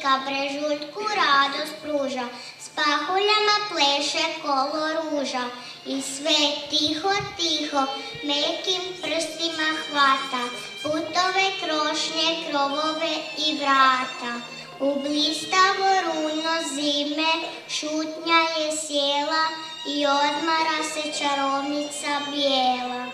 slika, brežuljku radost pruža, s pahuljama pleše kolo ruža i sve tiho, tiho, mekim prstima hvata, putove, krošnje, krovove i vrata. U blistavo runo zime šutnja je sjela i odmara se čarovnica bijela.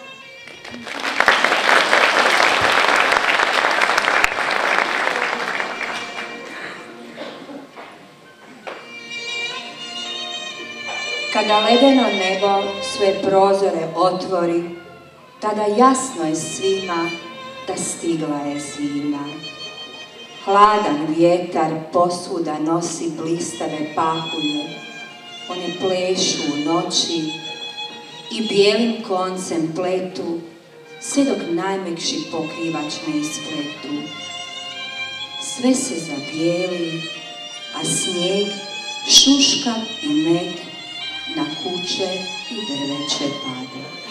Kada ledeno nebo sve prozore otvori, tada jasno je svima da stigla je zima. Hladan vjetar posuda nosi blistave pahulje, one plešu u noći i bijelim koncem pletu, sve dok najmekši pokrivač ne ispletu. Sve se zabijeli, a snijeg šuška i mek na kuće i drveće pada.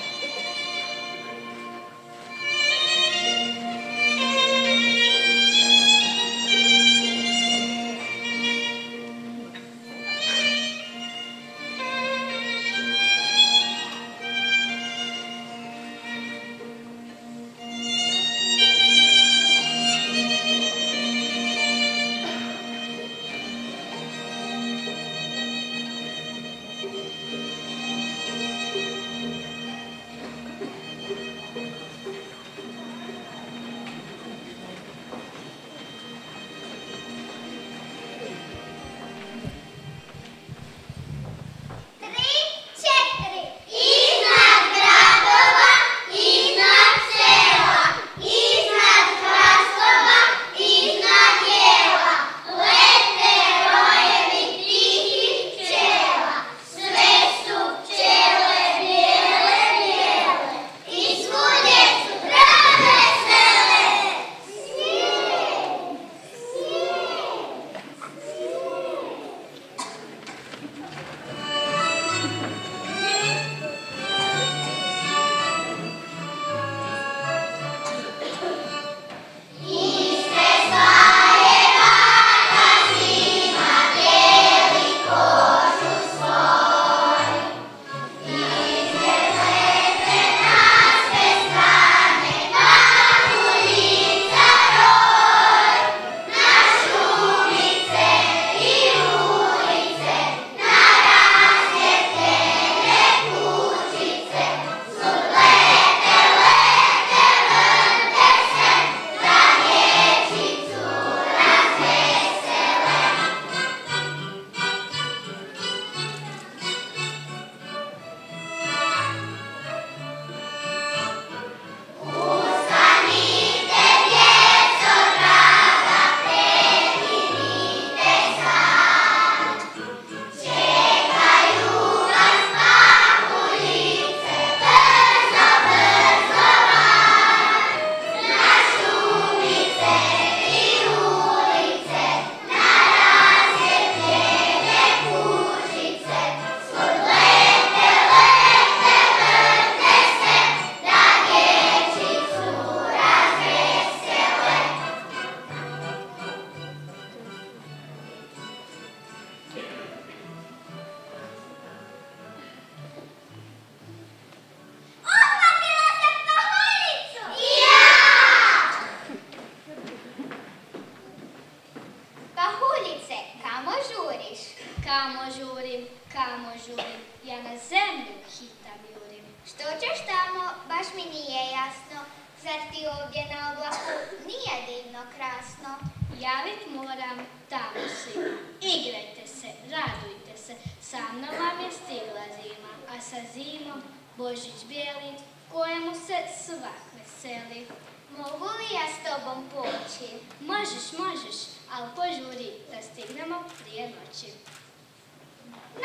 Mogu li ja s tobom poći? Možeš, možeš, ali požuri da stignemo prije noći.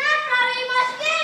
Napravimo svi!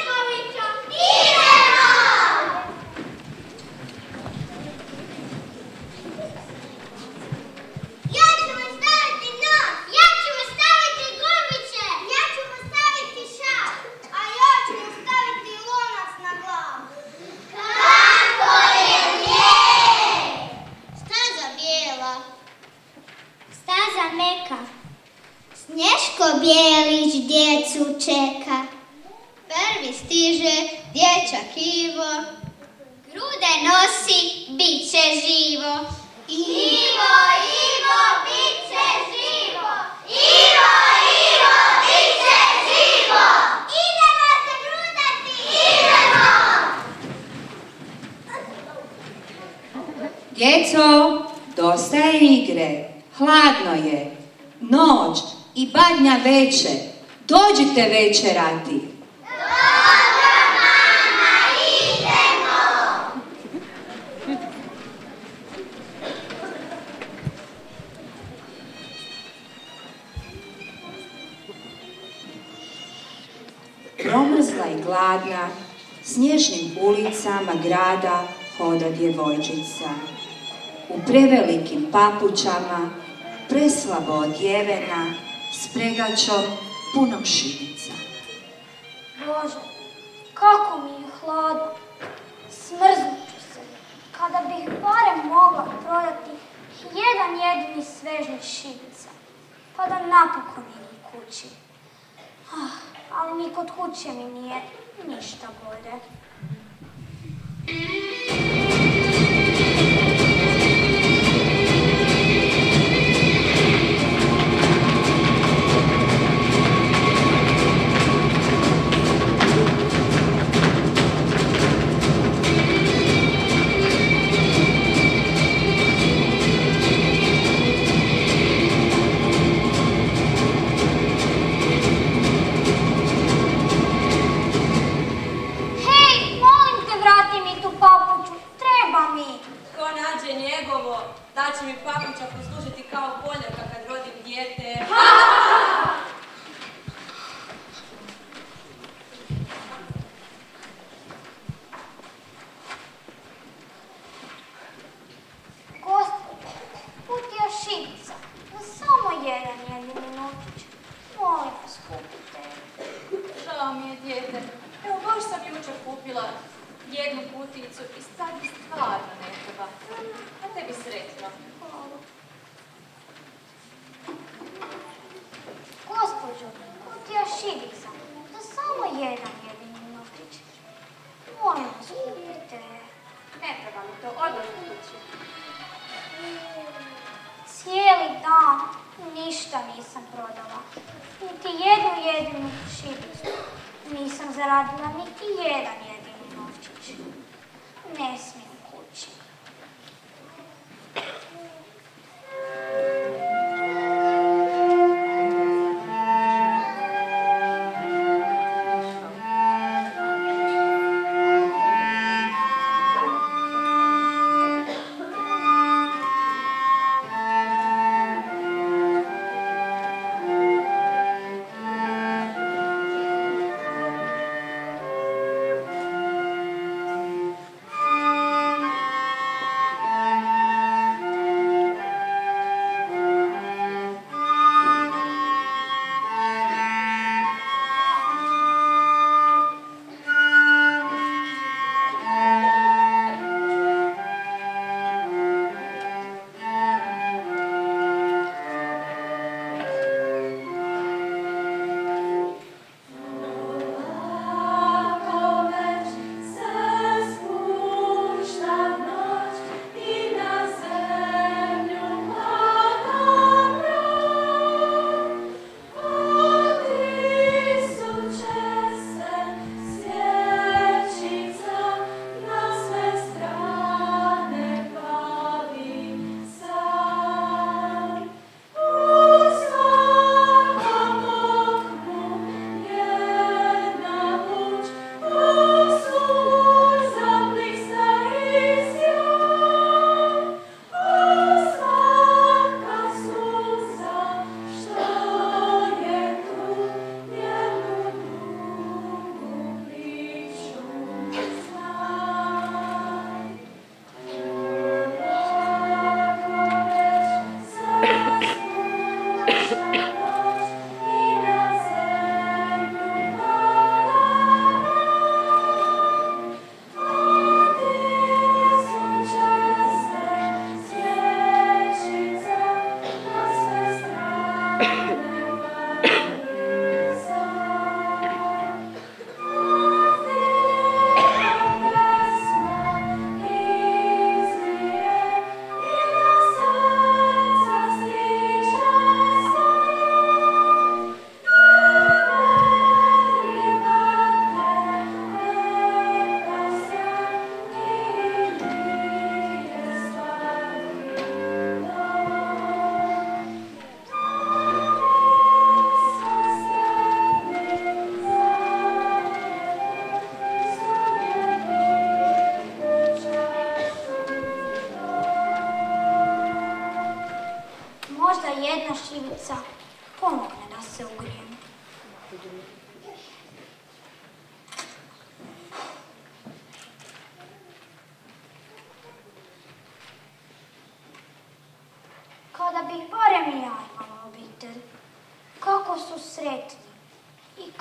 gladna, snježnim ulicama grada hoda djevojčica. U prevelikim papućama, preslabo odjevena, s pregačom punom šine. uciemnie niż to góry. da će mi papuća poslužiti kao poljaka kad rodim dijete.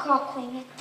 I kako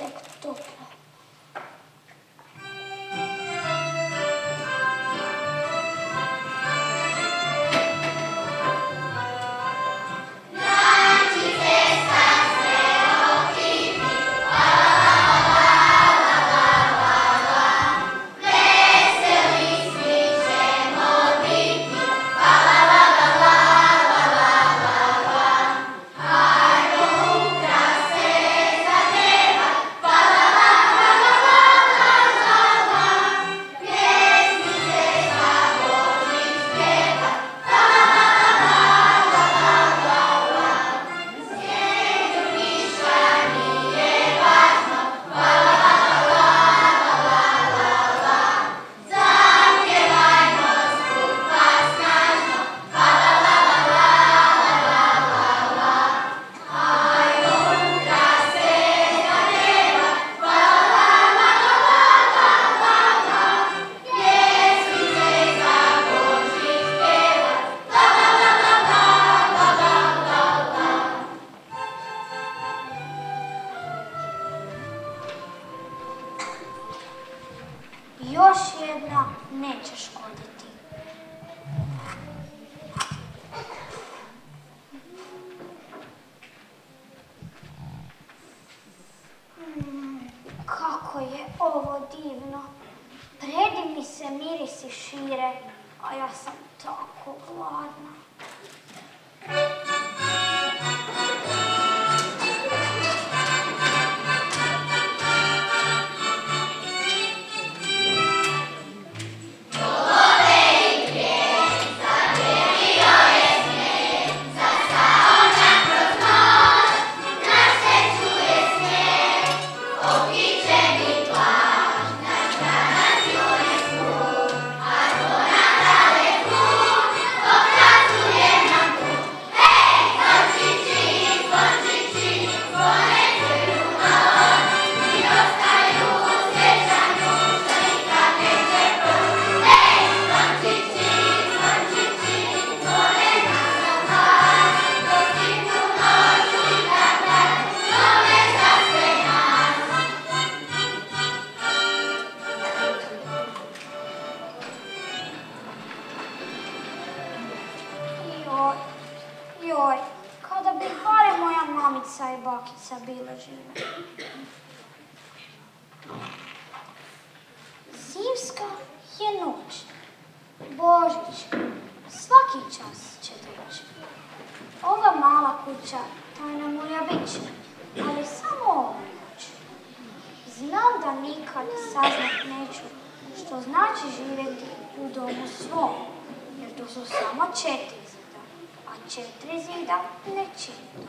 četiri zida ne dom.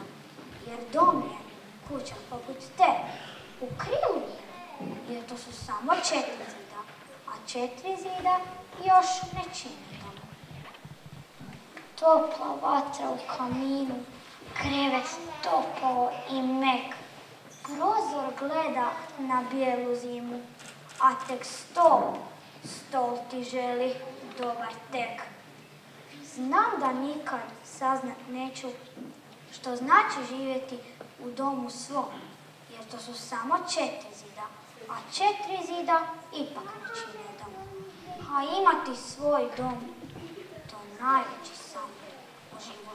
Jer dom je kuća poput te, u krilu je, jer to su samo četiri zida, a četiri zida još ne čini. Topla vatra u kaminu, krevet topao i mek, prozor gleda na bijelu zimu, a tek stol, stol ti želi dobar tek. Znam da nikad saznat neću što znači živjeti u domu svom, jer to su samo četiri zida, a četiri zida ipak ne čine. A imati svoj dom, to najveći san u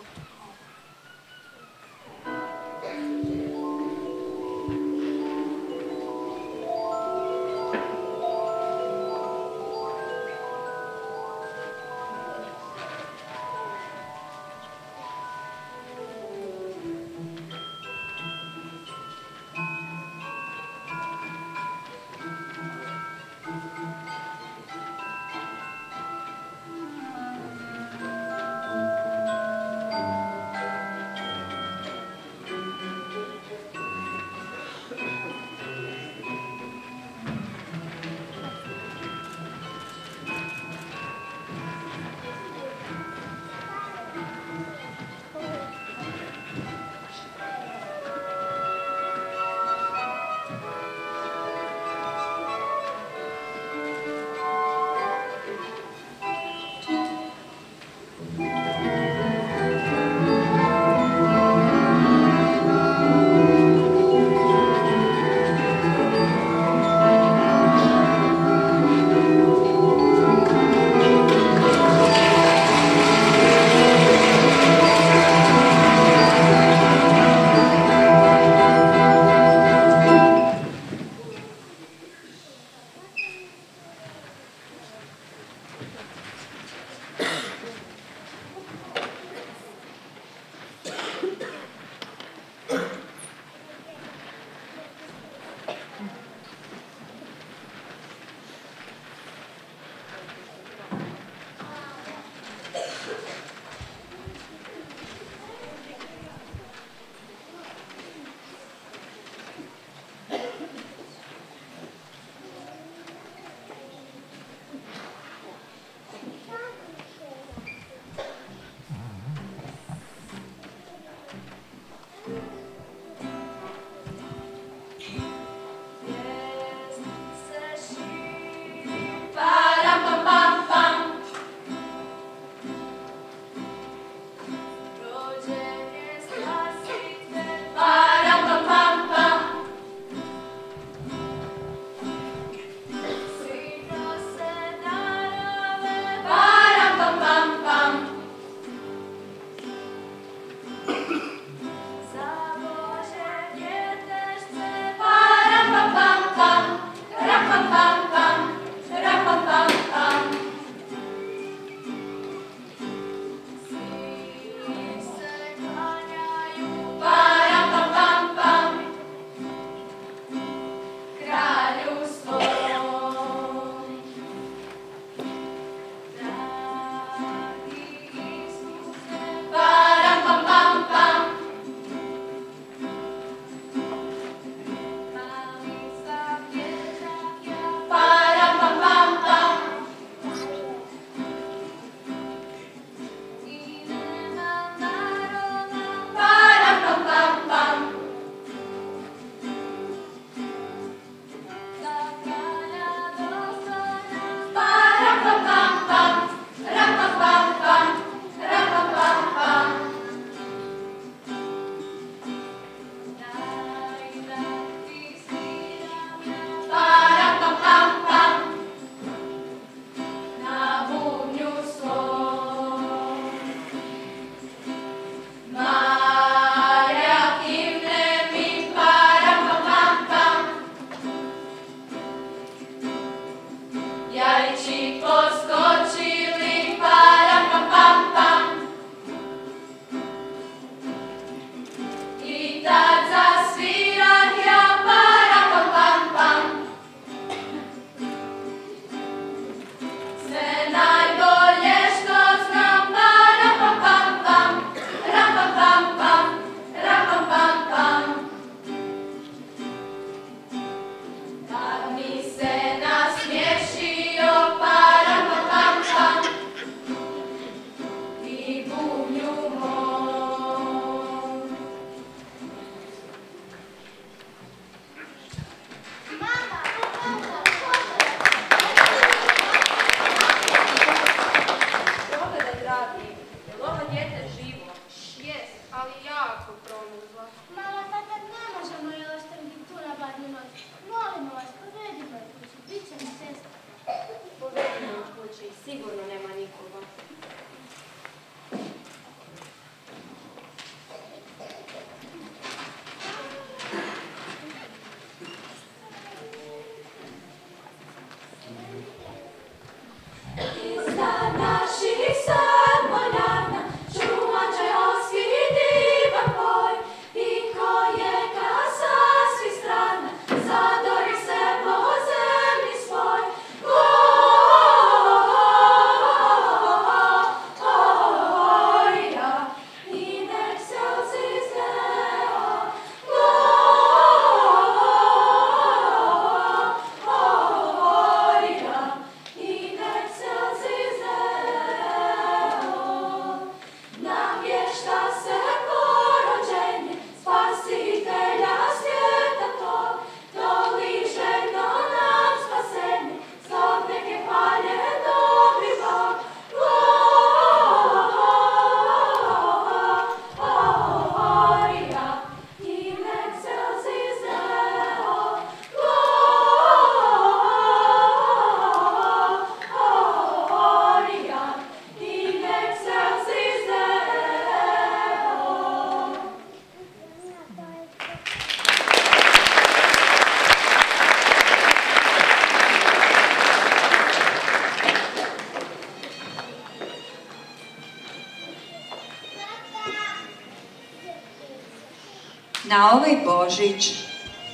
Božić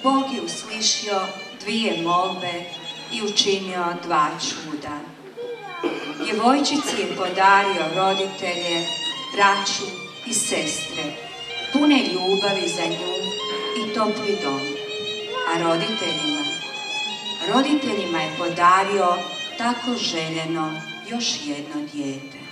Bog je uslišio dvije molbe i učinio dva čuda. Djevojčici je podario roditelje, braću i sestre, pune ljubavi za nju i topli dom. A roditeljima, roditeljima je podario tako željeno još jedno dijete.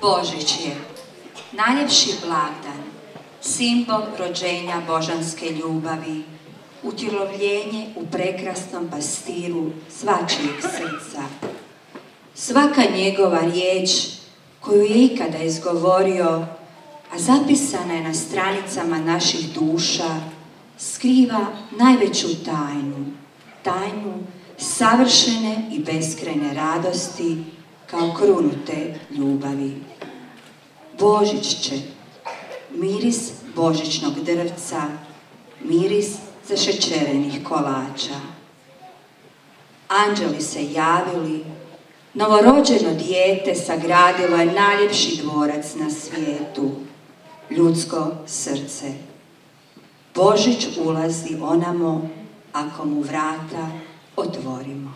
Božić je najljepši blagdan, simbol rođenja božanske ljubavi, utjelovljenje u prekrasnom pastiru svačijeg srca. Svaka njegova riječ koju je ikada izgovorio, a zapisana je na stranicama naših duša, skriva najveću tajnu, tajnu savršene i beskrene radosti kao krunute ljubavi. Božić će, miris božićnog drvca, miris zašećerenih kolača. Anđeli se javili, novorođeno dijete sagradilo je najljepši dvorac na svijetu, ljudsko srce. Božić ulazi onamo ako mu vrata otvorimo.